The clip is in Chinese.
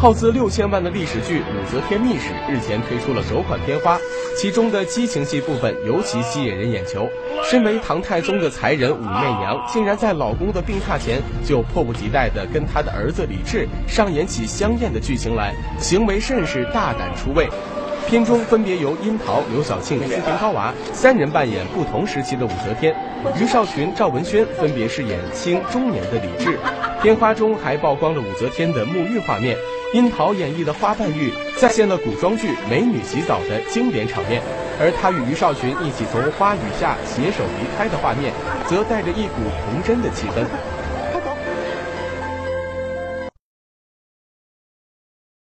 耗资六千万的历史剧《武则天秘史》日前推出了首款片花，其中的激情戏部分尤其吸引人眼球。身为唐太宗的才人武媚娘，竟然在老公的病榻前就迫不及待地跟他的儿子李治上演起香艳的剧情来，行为甚是大胆出位。片中分别由殷桃、刘晓庆、斯琴高娃三人扮演不同时期的武则天，于少群、赵文轩分别饰演清中年的李治。烟花中还曝光了武则天的沐浴画面，殷桃演绎的花瓣浴再现了古装剧美女洗澡的经典场面，而她与于少群一起从花雨下携手离开的画面，则带着一股童真的气氛。